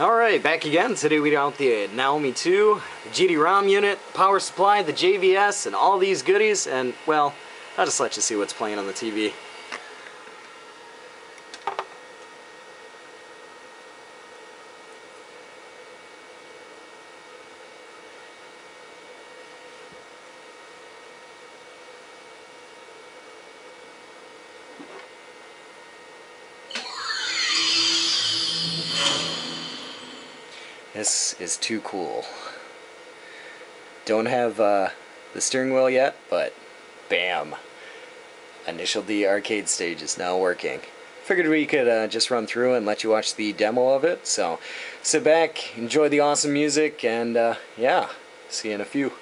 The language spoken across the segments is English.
Alright, back again. Today we got the Naomi 2, GD-ROM unit, power supply, the JVS, and all these goodies, and, well, I'll just let you see what's playing on the TV. This is too cool. Don't have uh, the steering wheel yet, but bam. Initial D arcade stage is now working. Figured we could uh, just run through and let you watch the demo of it. So sit back, enjoy the awesome music, and uh, yeah, see you in a few.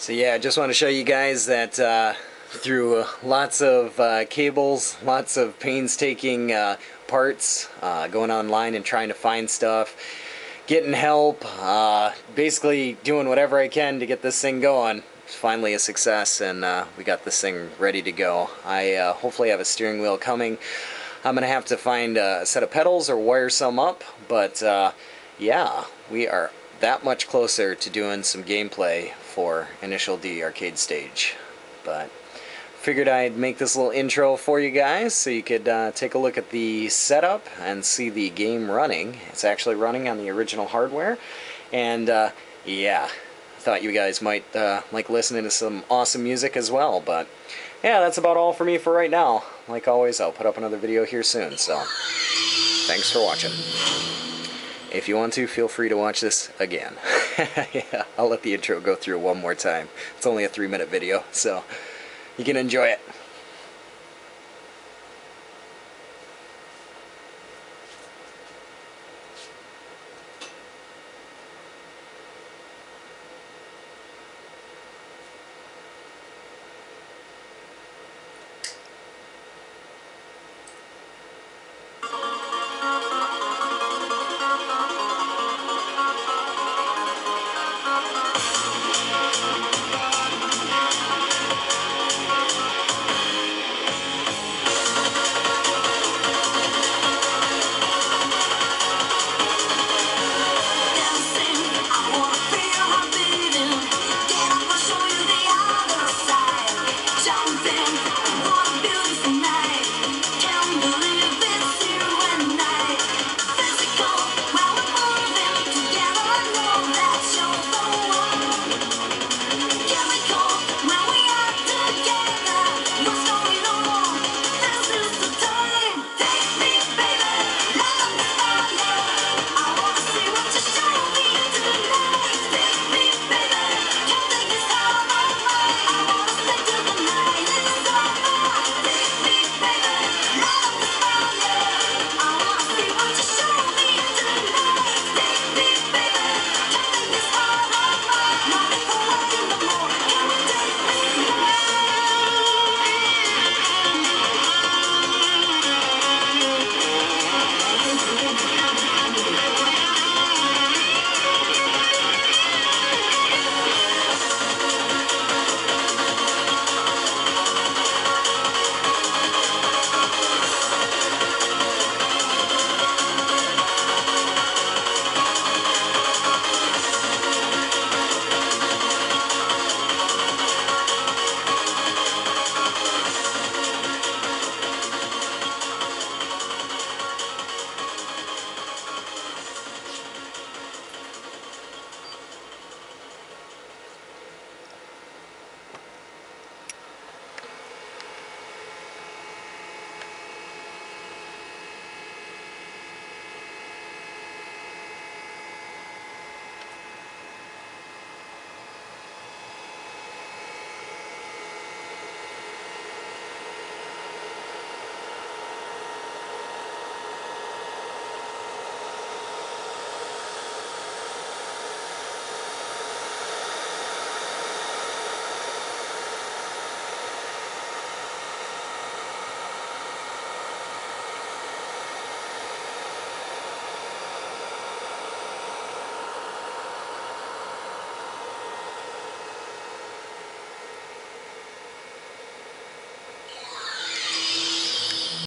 So yeah, I just want to show you guys that uh, through lots of uh, cables, lots of painstaking uh, parts, uh, going online and trying to find stuff, getting help, uh, basically doing whatever I can to get this thing going. It's finally a success and uh, we got this thing ready to go. I hopefully have a steering wheel coming. I'm going to have to find a set of pedals or wire some up, but yeah, we are that much closer to doing some gameplay for Initial D arcade stage. But figured I'd make this little intro for you guys so you could uh, take a look at the setup and see the game running. It's actually running on the original hardware. And uh, yeah, thought you guys might uh, like listening to some awesome music as well. But yeah, that's about all for me for right now. Like always, I'll put up another video here soon. So thanks for watching. If you want to, feel free to watch this again. yeah, I'll let the intro go through one more time. It's only a three minute video, so you can enjoy it.